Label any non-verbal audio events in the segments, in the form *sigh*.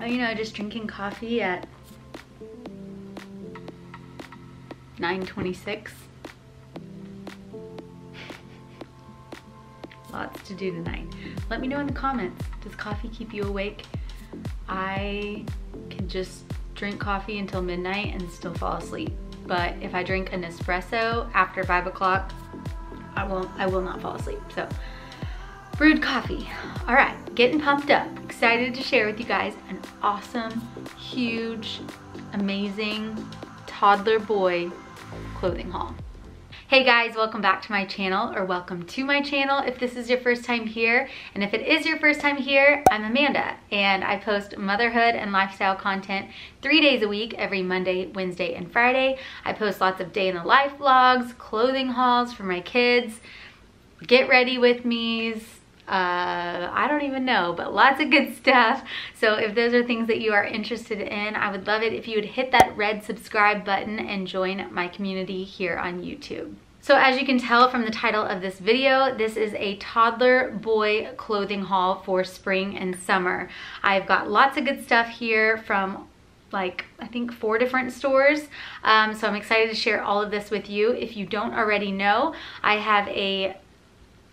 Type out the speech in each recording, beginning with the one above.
Oh, you know, just drinking coffee at 9.26. *laughs* Lots to do tonight. Let me know in the comments, does coffee keep you awake? I can just drink coffee until midnight and still fall asleep. But if I drink an espresso after five o'clock, I won't, I will not fall asleep. So brewed coffee. All right, getting pumped up. Excited to share with you guys an awesome, huge, amazing toddler boy clothing haul. Hey guys, welcome back to my channel or welcome to my channel if this is your first time here. And if it is your first time here, I'm Amanda and I post motherhood and lifestyle content three days a week, every Monday, Wednesday, and Friday. I post lots of day in the life vlogs, clothing hauls for my kids, get ready with me's, uh, I don't even know, but lots of good *laughs* stuff. So if those are things that you are interested in, I would love it if you would hit that red subscribe button and join my community here on YouTube. So as you can tell from the title of this video, this is a toddler boy clothing haul for spring and summer. I've got lots of good stuff here from like I think four different stores. Um, so I'm excited to share all of this with you. If you don't already know, I have a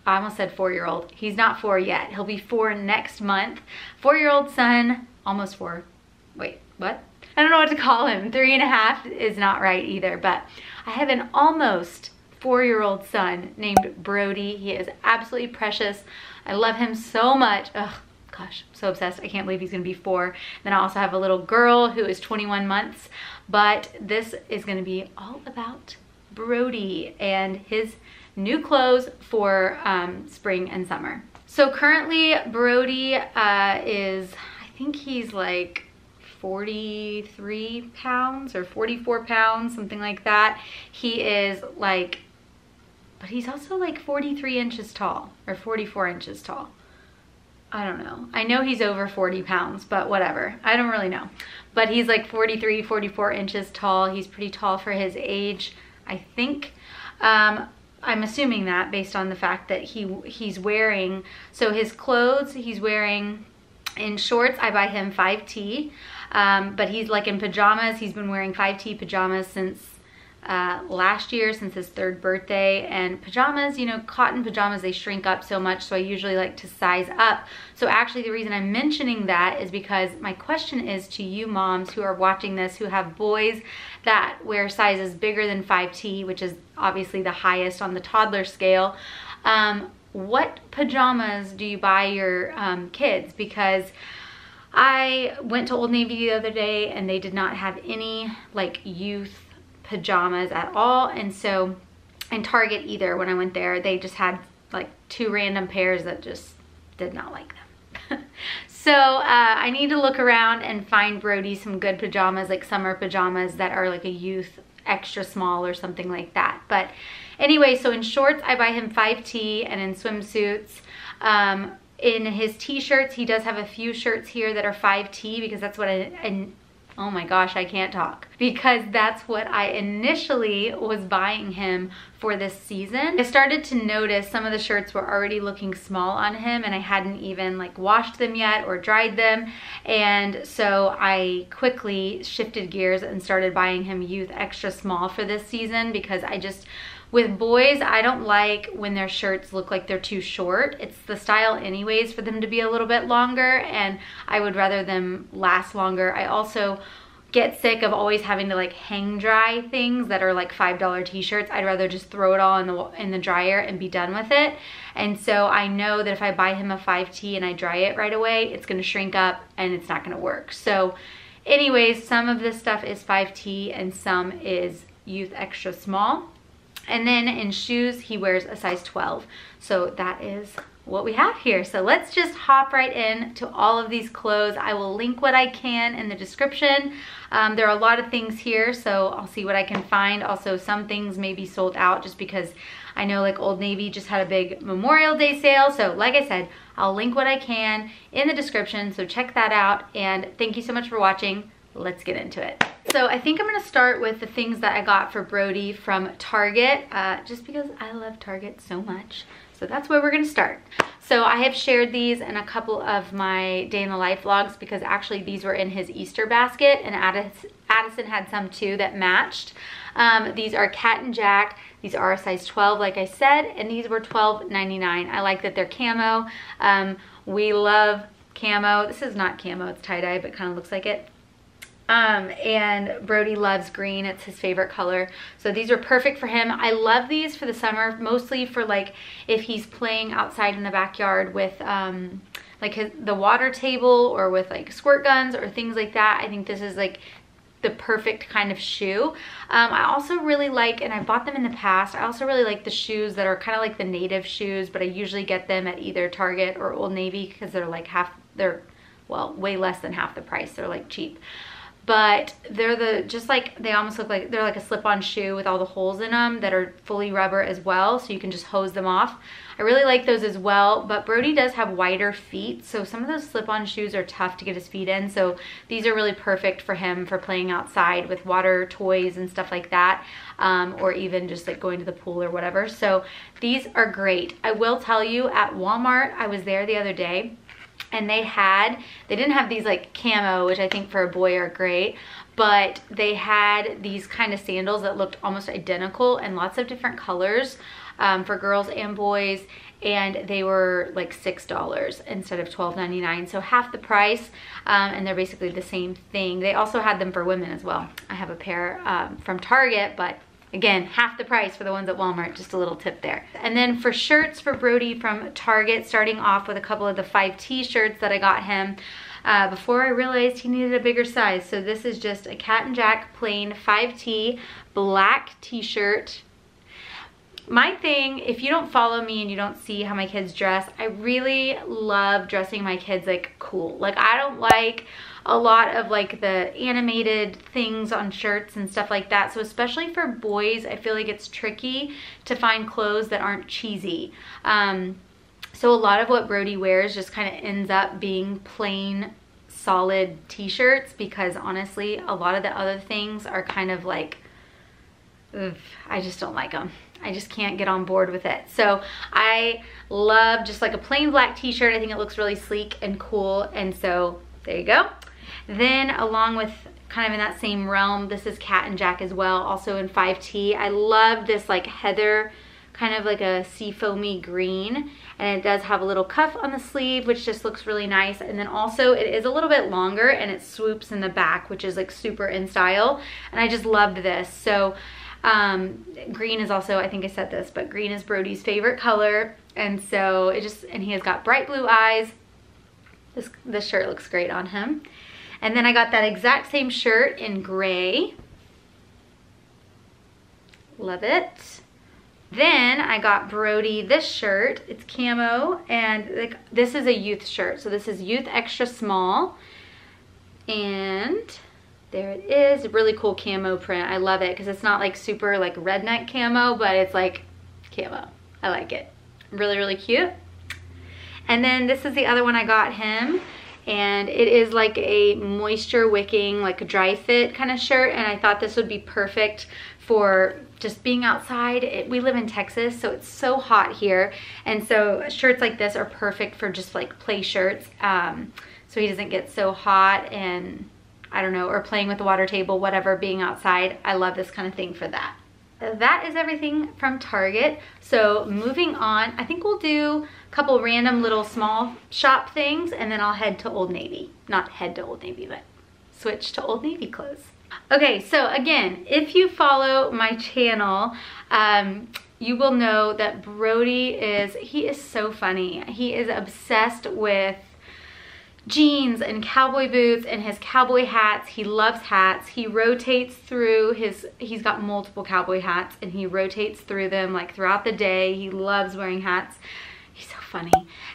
I almost said four-year-old. He's not four yet. He'll be four next month. Four-year-old son, almost four. Wait, what? I don't know what to call him. Three and a half is not right either, but I have an almost four-year-old son named Brody. He is absolutely precious. I love him so much. Ugh, gosh, I'm so obsessed. I can't believe he's gonna be four. Then I also have a little girl who is 21 months, but this is gonna be all about Brody and his new clothes for um, spring and summer. So currently Brody uh, is, I think he's like 43 pounds or 44 pounds, something like that. He is like, but he's also like 43 inches tall or 44 inches tall. I don't know. I know he's over 40 pounds, but whatever. I don't really know. But he's like 43, 44 inches tall. He's pretty tall for his age, I think. Um, I'm assuming that based on the fact that he he's wearing, so his clothes, he's wearing in shorts, I buy him 5T, um, but he's like in pajamas, he's been wearing 5T pajamas since uh, last year since his third birthday and pajamas, you know, cotton pajamas, they shrink up so much. So I usually like to size up. So actually the reason I'm mentioning that is because my question is to you moms who are watching this, who have boys that wear sizes bigger than 5T, which is obviously the highest on the toddler scale. Um, what pajamas do you buy your um, kids? Because I went to Old Navy the other day and they did not have any like youth pajamas at all. And so, in Target either, when I went there, they just had like two random pairs that just did not like them. *laughs* so uh, I need to look around and find Brody some good pajamas, like summer pajamas that are like a youth extra small or something like that. But anyway, so in shorts, I buy him 5T and in swimsuits, um, in his t-shirts, he does have a few shirts here that are 5T because that's what I, I oh my gosh, I can't talk. *laughs* Because that's what I initially was buying him for this season. I started to notice some of the shirts were already looking small on him and I hadn't even like washed them yet or dried them. And so I quickly shifted gears and started buying him youth extra small for this season because I just, with boys, I don't like when their shirts look like they're too short. It's the style anyways for them to be a little bit longer and I would rather them last longer. I also get sick of always having to like hang dry things that are like $5 t-shirts. I'd rather just throw it all in the in the dryer and be done with it. And so I know that if I buy him a 5T and I dry it right away, it's gonna shrink up and it's not gonna work. So anyways, some of this stuff is 5T and some is youth extra small. And then in shoes, he wears a size 12. So that is what we have here. So let's just hop right in to all of these clothes. I will link what I can in the description. Um, there are a lot of things here, so I'll see what I can find. Also, some things may be sold out just because I know like Old Navy just had a big Memorial Day sale. So like I said, I'll link what I can in the description, so check that out. And thank you so much for watching. Let's get into it. So I think I'm gonna start with the things that I got for Brody from Target, uh, just because I love Target so much. So that's where we're gonna start. So I have shared these in a couple of my day in the life vlogs because actually these were in his Easter basket and Addison had some too that matched. Um, these are Cat and Jack. These are a size 12, like I said, and these were $12.99. I like that they're camo. Um, we love camo. This is not camo, it's tie-dye, but kind of looks like it. Um, and Brody loves green. It's his favorite color. So these are perfect for him. I love these for the summer, mostly for like if he's playing outside in the backyard with um, like his, the water table or with like squirt guns or things like that. I think this is like the perfect kind of shoe. Um, I also really like, and I bought them in the past, I also really like the shoes that are kind of like the native shoes, but I usually get them at either Target or Old Navy because they're like half, they're, well, way less than half the price. They're like cheap but they're the just like they almost look like they're like a slip-on shoe with all the holes in them that are fully rubber as well so you can just hose them off. I really like those as well but brody does have wider feet so some of those slip-on shoes are tough to get his feet in so these are really perfect for him for playing outside with water toys and stuff like that um, or even just like going to the pool or whatever. So these are great. I will tell you at walmart i was there the other day and they had, they didn't have these like camo, which I think for a boy are great, but they had these kind of sandals that looked almost identical and lots of different colors um, for girls and boys and they were like six dollars instead of $12.99 so half the price um, and they're basically the same thing. They also had them for women as well. I have a pair um, from target but Again, half the price for the ones at Walmart, just a little tip there. And then for shirts for Brody from Target, starting off with a couple of the 5T shirts that I got him uh, before I realized he needed a bigger size. So this is just a Cat and Jack plain 5T black t-shirt. My thing, if you don't follow me and you don't see how my kids dress, I really love dressing my kids like cool. Like I don't like a lot of like the animated things on shirts and stuff like that. So especially for boys, I feel like it's tricky to find clothes that aren't cheesy. Um, so a lot of what Brody wears just kind of ends up being plain solid t-shirts because honestly, a lot of the other things are kind of like, I just don't like them. I just can't get on board with it. So I love just like a plain black t-shirt. I think it looks really sleek and cool. And so there you go. Then along with kind of in that same realm, this is Cat and Jack as well, also in 5T. I love this like heather, kind of like a seafoamy green. And it does have a little cuff on the sleeve, which just looks really nice. And then also it is a little bit longer and it swoops in the back, which is like super in style. And I just loved this. So um, green is also, I think I said this, but green is Brody's favorite color. And so it just, and he has got bright blue eyes. This, this shirt looks great on him. And then I got that exact same shirt in gray. Love it. Then I got Brody this shirt. It's camo and like this is a youth shirt. So this is youth extra small. And there it is, really cool camo print. I love it because it's not like super like redneck camo, but it's like camo. I like it. Really, really cute. And then this is the other one I got him and it is like a moisture wicking like a dry fit kind of shirt and I thought this would be perfect for just being outside. It, we live in Texas, so it's so hot here. And so shirts like this are perfect for just like play shirts. Um, so he doesn't get so hot and I don't know, or playing with the water table, whatever, being outside. I love this kind of thing for that that is everything from Target. So moving on, I think we'll do couple random little small shop things and then I'll head to Old Navy. Not head to Old Navy, but switch to Old Navy clothes. Okay, so again, if you follow my channel, um, you will know that Brody is, he is so funny. He is obsessed with jeans and cowboy boots and his cowboy hats. He loves hats. He rotates through his, he's got multiple cowboy hats and he rotates through them like throughout the day. He loves wearing hats. He's so funny.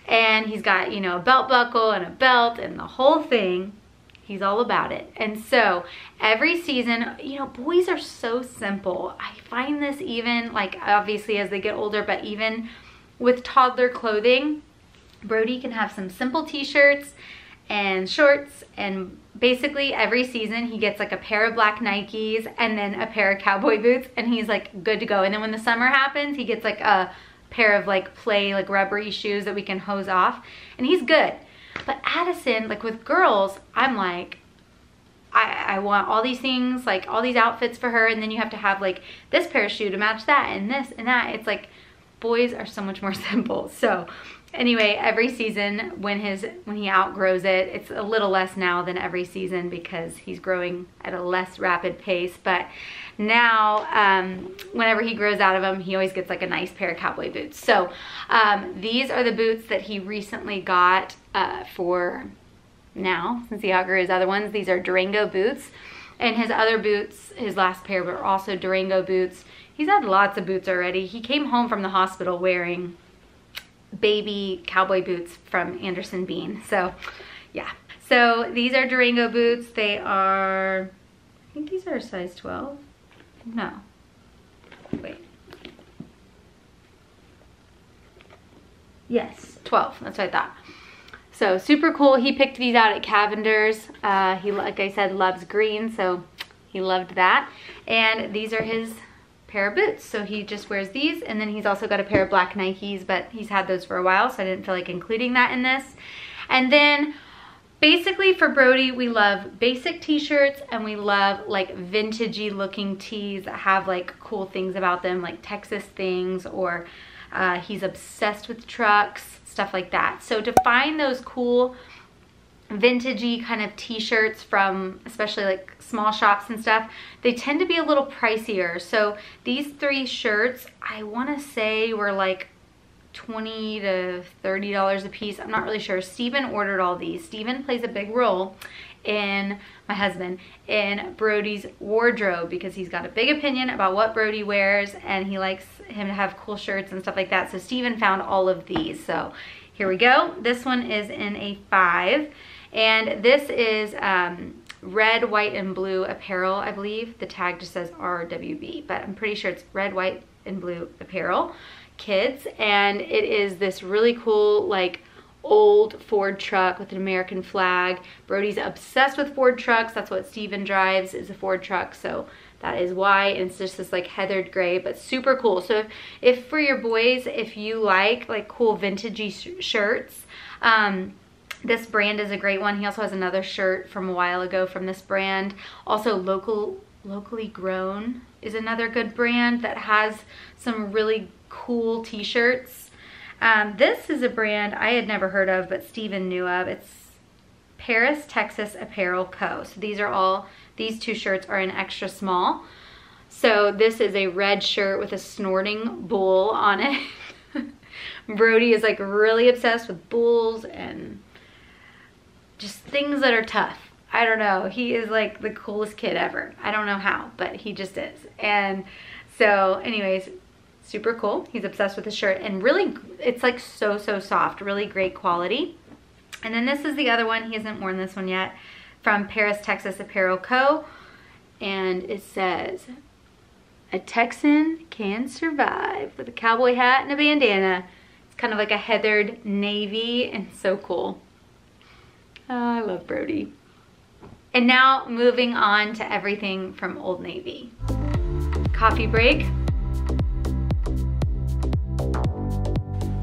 And he's got, you know, a belt buckle and a belt and the whole thing. He's all about it. And so every season, you know, boys are so simple. I find this even like obviously as they get older, but even with toddler clothing, Brody can have some simple t-shirts and shorts and basically every season he gets like a pair of black Nikes and then a pair of cowboy boots and he's like good to go. And then when the summer happens, he gets like a pair of like play like rubbery shoes that we can hose off and he's good. But Addison, like with girls, I'm like, I, I want all these things, like all these outfits for her, and then you have to have like this pair of shoe to match that and this and that. It's like boys are so much more *laughs* simple. So anyway, every season when his when he outgrows it, it's a little less now than every season because he's growing at a less rapid pace. But now, um, whenever he grows out of them, he always gets like a nice pair of cowboy boots. So um, these are the boots that he recently got uh, for now, since he outgrew his other ones. These are Durango boots. And his other boots, his last pair were also Durango boots. He's had lots of boots already. He came home from the hospital wearing baby cowboy boots from Anderson Bean. So yeah. So these are Durango boots. They are, I think these are a size 12. No. Wait. Yes, 12. That's what I thought. So super cool. He picked these out at Cavender's. Uh, he, like I said, loves green, so he loved that. And these are his pair of boots. So he just wears these. And then he's also got a pair of black Nikes, but he's had those for a while, so I didn't feel like including that in this. And then basically for Brody, we love basic t-shirts and we love like vintagey looking tees that have like cool things about them, like Texas things or uh, he's obsessed with trucks, stuff like that. So to find those cool vintagey kind of t-shirts from especially like small shops and stuff they tend to be a little pricier. So these three shirts i want to say were like 20 to 30 dollars a piece. I'm not really sure. Steven ordered all these. Steven plays a big role in my husband in Brody's wardrobe because he's got a big opinion about what Brody wears and he likes him to have cool shirts and stuff like that. So Steven found all of these. So here we go. This one is in a five and this is um, red, white, and blue apparel, I believe. The tag just says RWB, but I'm pretty sure it's red, white, and blue apparel kids. And it is this really cool, like, old Ford truck with an American flag. Brody's obsessed with Ford trucks. That's what Steven drives is a Ford truck. So that is why and it's just this like heathered gray but super cool so if, if for your boys if you like like cool vintagey sh shirts um this brand is a great one. He also has another shirt from a while ago from this brand. Also local, locally grown is another good brand that has some really cool t-shirts. Um, this is a brand I had never heard of, but Steven knew of. It's Paris, Texas Apparel Co. So these are all, these two shirts are an extra small. So this is a red shirt with a snorting bull on it. *laughs* Brody is like really obsessed with bulls and just things that are tough. I don't know. He is like the coolest kid ever. I don't know how, but he just is. And so anyways, super cool. He's obsessed with the shirt and really, it's like so, so soft, really great quality. And then this is the other one. He hasn't worn this one yet from Paris, Texas Apparel Co. And it says, a Texan can survive with a cowboy hat and a bandana. It's kind of like a heathered navy and so cool. Oh, I love Brody. And now moving on to everything from Old Navy. Coffee break.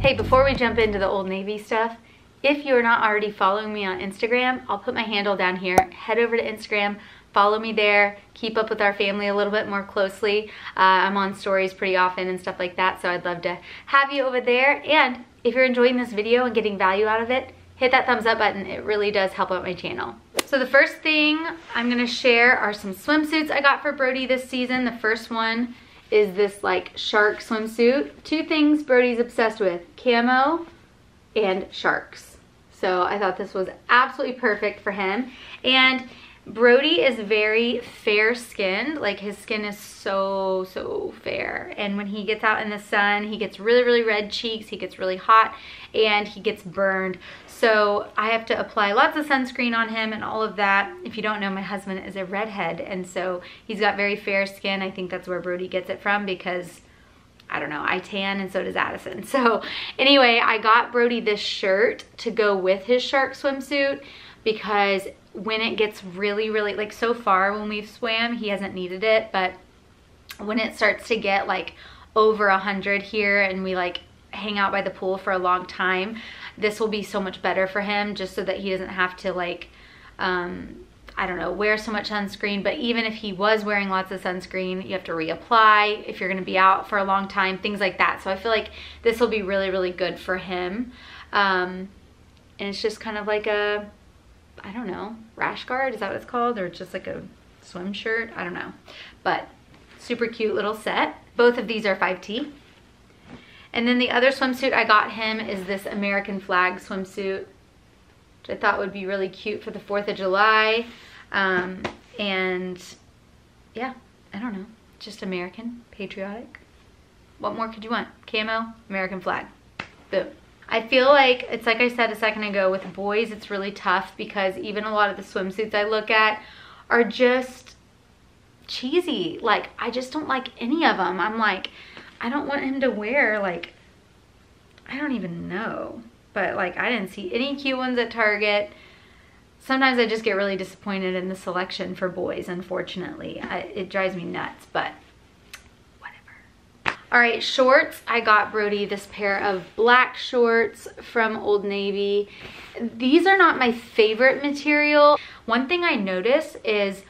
Hey, before we jump into the Old Navy stuff, if you're not already following me on Instagram, I'll put my handle down here. Head over to Instagram, follow me there, keep up with our family a little bit more closely. Uh, I'm on stories pretty often and stuff like that, so I'd love to have you over there. And if you're enjoying this video and getting value out of it, hit that thumbs up button. It really does help out my channel. So the first thing I'm gonna share are some swimsuits I got for Brody this season. The first one is this like shark swimsuit. Two things Brody's obsessed with, camo and sharks. So I thought this was absolutely perfect for him. And Brody is very fair skinned. Like his skin is so, so fair. And when he gets out in the sun, he gets really, really red cheeks. He gets really hot and he gets burned. So I have to apply lots of sunscreen on him and all of that. If you don't know, my husband is a redhead. And so he's got very fair skin. I think that's where Brody gets it from because I don't know, I tan and so does Addison. *laughs* So anyway, I got Brody this shirt to go with his shark swimsuit because when it gets really, really, like so far when we've swam, he hasn't needed it, but when it starts to get like over a 100 here and we like hang out by the pool for a long time, this will be so much better for him just so that he doesn't have to like, um, I don't know, wear so much sunscreen. But even if he was wearing lots of sunscreen, you have to reapply if you're gonna be out for a long time, things like that. So I feel like this will be really, really good for him. Um, and it's just kind of like a, I don't know, rash guard, is that what it's called? Or just like a swim shirt, I don't know. But super cute little set. Both of these are 5T. And then the other swimsuit I got him is this American flag swimsuit, which I thought would be really cute for the 4th of July. Um, and yeah, I don't know, just American, patriotic. What more could you want? Camo, American flag, boom. I feel like, it's like I said a second ago, with boys it's really tough because even a lot of the swimsuits I look at are just cheesy. Like, I just don't like any of them. I'm like, I don't want him to wear like, I don't even know. But like I didn't see any cute ones at Target. Sometimes I just get really disappointed in the selection for boys, unfortunately. I, it drives me nuts, but. All right, shorts. I got Brody this pair of black shorts from Old Navy. These are not my favorite material. One thing I notice is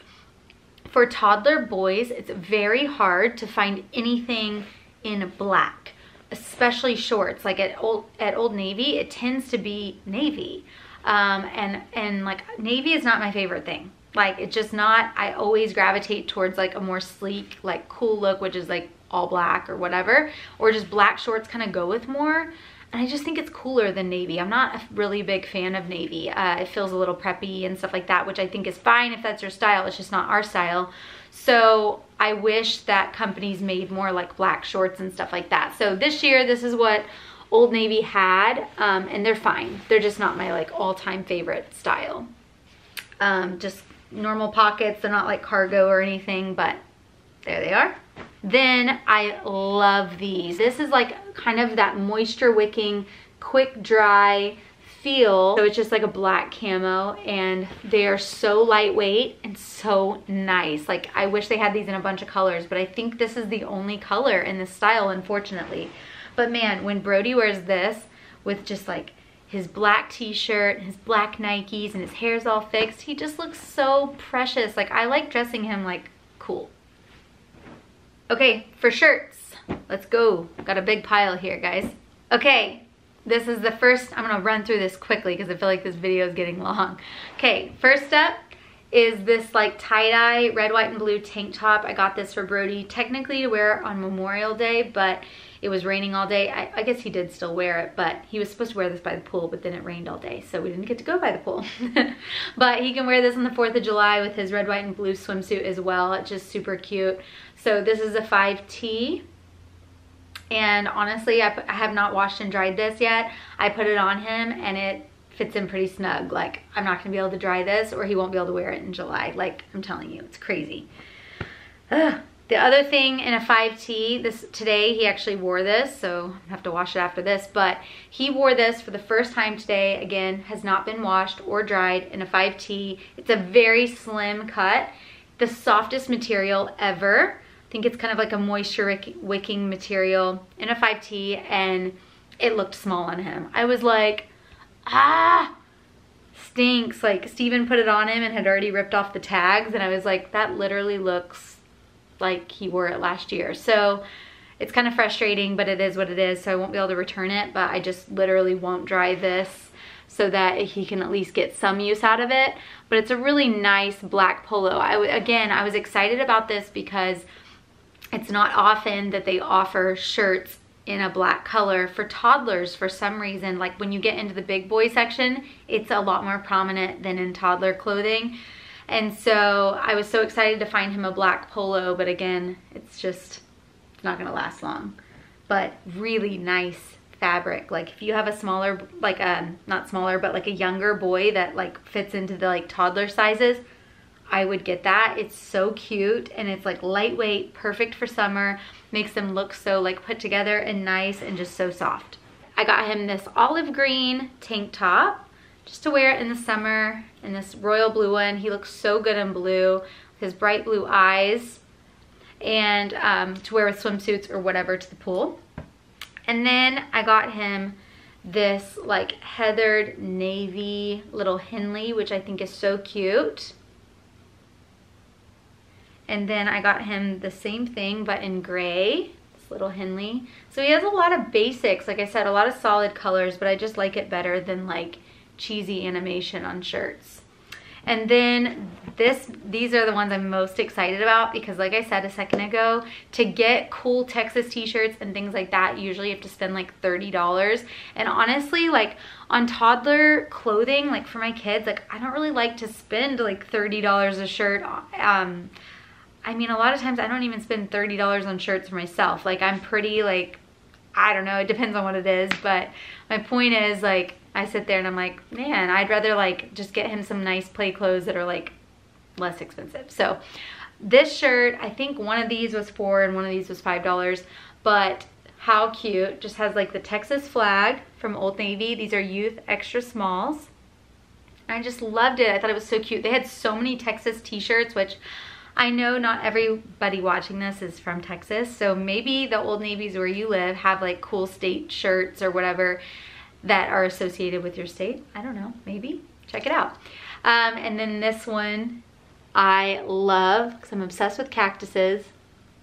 for toddler boys, it's very hard to find anything in black, especially shorts. Like at Old, at Old Navy, it tends to be navy. Um, and, and like navy is not my favorite thing. Like it's just not, I always gravitate towards like a more sleek, like cool look, which is like all black or whatever, or just black shorts kind of go with more. And I just think it's cooler than navy. I'm not a really big fan of navy. Uh, it feels a little preppy and stuff like that, which I think is fine if that's your style. It's just not our style. So I wish that companies made more like black shorts and stuff like that. So this year, this is what Old Navy had, um, and they're fine. They're just not my like all-time favorite style. Um, just normal pockets. They're not like cargo or anything, but there they are. Then I love these. This is like kind of that moisture wicking, quick dry feel. So it's just like a black camo and they are so lightweight and so nice. Like I wish they had these in a bunch of colors, but I think this is the only color in this style, unfortunately. But man, when Brody wears this with just like his black t-shirt, his black Nikes, and his hair's all fixed, he just looks so precious. Like I like dressing him like cool. Okay, for shirts, let's go. Got a big pile here, guys. Okay, this is the first, I'm gonna run through this quickly because I feel like this video is getting long. Okay, first up is this like tie-dye red, white, and blue tank top. I got this for Brody technically to wear on Memorial Day, but it was raining all day. I, I, guess he did still wear it, but he was supposed to wear this by the pool, but then it rained all day, so we didn't get to go by the pool. *laughs* but he can wear this on the 4th of July with his red, white, and blue swimsuit as well. It's just super cute. So this is a 5T. And honestly, I, I have not washed and dried this yet. I put it on him and it fits in pretty snug. Like, I'm not gonna be able to dry this or he won't be able to wear it in July. Like, I'm telling you, it's crazy. Ugh. The other thing in a 5T, this today he actually wore this, so I have to wash it after this, but he wore this for the first time today. Again, has not been washed or dried in a 5T. It's a very slim cut, the softest material ever. I think it's kind of like a moisture wicking material in a 5T and it looked small on him. I was like, ah, stinks. Like Steven put it on him and had already ripped off the tags and I was like, that literally looks like he wore it last year. So it's kind of frustrating, but it is what it is. So I won't be able to return it, but I just literally won't dry this so that he can at least get some use out of it. But it's a really nice black polo. I again, I was excited about this because it's not often that they offer shirts in a black color for toddlers for some reason. Like when you get into the big boy section, it's a lot more prominent than in toddler clothing. And so I was so excited to find him a black polo, but again, it's just not gonna last long. But really nice fabric. Like if you have a smaller, like a, um, not smaller, but like a younger boy that like fits into the like toddler sizes, I would get that. It's so cute and it's like lightweight, perfect for summer, makes them look so like put together and nice and just so soft. I got him this olive green tank top just to wear it in the summer in this royal blue one. He looks so good in blue, his bright blue eyes, and um, to wear with swimsuits or whatever to the pool. And then I got him this like heathered navy little Henley, which I think is so cute. And then I got him the same thing, but in gray, this little Henley. So he has a lot of basics, like I said, a lot of solid colors, but I just like it better than like cheesy animation on shirts. And then this, these are the ones I'm most excited about because like I said a second ago, to get cool Texas t-shirts and things like that, usually you have to spend like $30. And honestly, like on toddler clothing, like for my kids, like I don't really like to spend like $30 a shirt. Um, I mean, a lot of times I don't even spend $30 on shirts for myself. Like I'm pretty like, I don't know, it depends on what it is. But my point is like, I sit there and I'm like, man, I'd rather like just get him some nice play clothes that are like less expensive. So this shirt, I think one of these was four and one of these was $5, but how cute. Just has like the Texas flag from Old Navy. These are youth extra smalls. I just loved it. I thought it was so cute. They had so many Texas t-shirts, which I know not everybody watching this is from Texas, so maybe the Old Navies where you live have like cool state shirts or whatever that are associated with your state. I don't know, maybe. Check it out. Um, and then this one I love because I'm obsessed with cactuses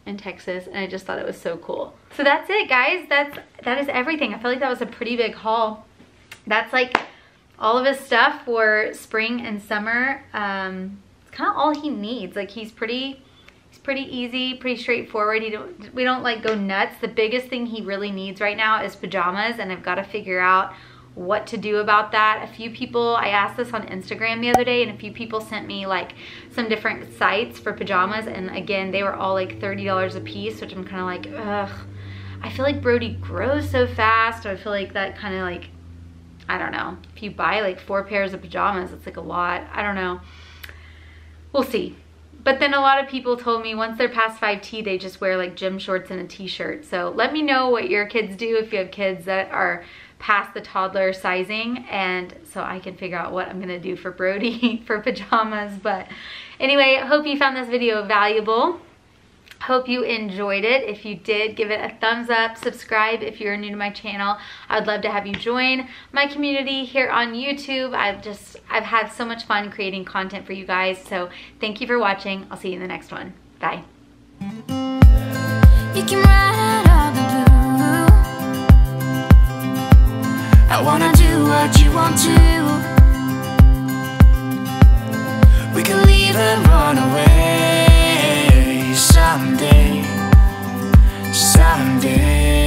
in Texas and I just thought it was so cool. So that's it guys. That's that is everything. I feel like that was a pretty big haul. That's like all of his stuff for spring and summer. Um, it's kind of all he needs. Like he's pretty pretty easy, pretty straightforward. Don't, we don't like go nuts. The biggest thing he really needs right now is pajamas and I've got to figure out what to do about that. A few people, I asked this on Instagram the other day and a few people sent me like some different sites for pajamas and again, they were all like $30 a piece, which I'm kind of like, ugh. I feel like Brody grows so fast. I feel like that kind of like, I don't know. If you buy like four pairs of pajamas, it's like a lot. I don't know. We'll see. But then a lot of people told me once they're past 5T, they just wear like gym shorts and a t-shirt. So let me know what your kids do if you have kids that are past the toddler sizing and so I can figure out what I'm gonna do for Brody *laughs* for pajamas. But anyway, hope you found this video valuable. Hope you enjoyed it. If you did, give it a thumbs up. Subscribe if you're new to my channel. I'd love to have you join my community here on YouTube. I've just, I've had so much fun creating content for you guys. So thank you for watching. I'll see you in the next one. Bye. I wanna do what you want to We can leave and run away someday Someday